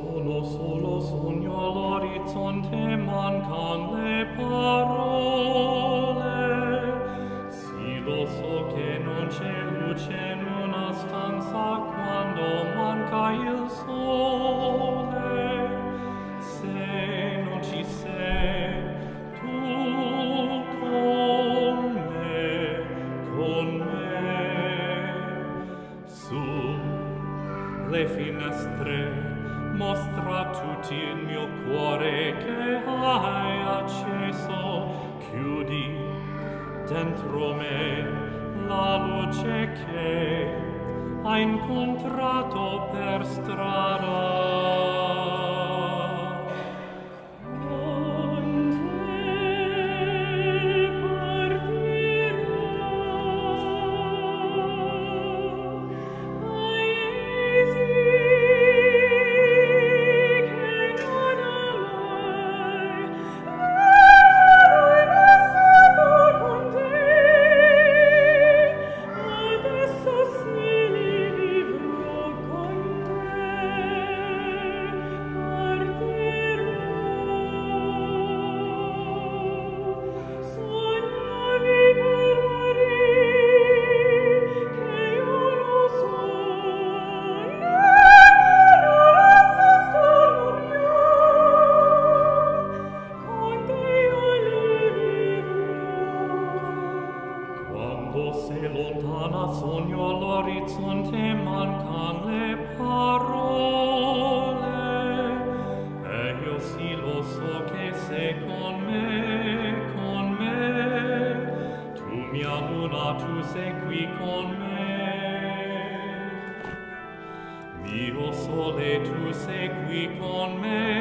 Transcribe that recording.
solo solo sogno all'orizzonte mancan le parole. Sì lo so che non c'è luce in una stanza quando manca il sole. Se non ci sei tu con me con me su le finestre mostra tutti il mio cuore che hai acceso. Chiudi dentro me la luce che hai incontrato per strada. se lontana sogno all'orizzonte mancan le parole. E io sì lo so che sei con me con me. Tu mia luna tu sei qui con me. Mio sole tu sei qui con me.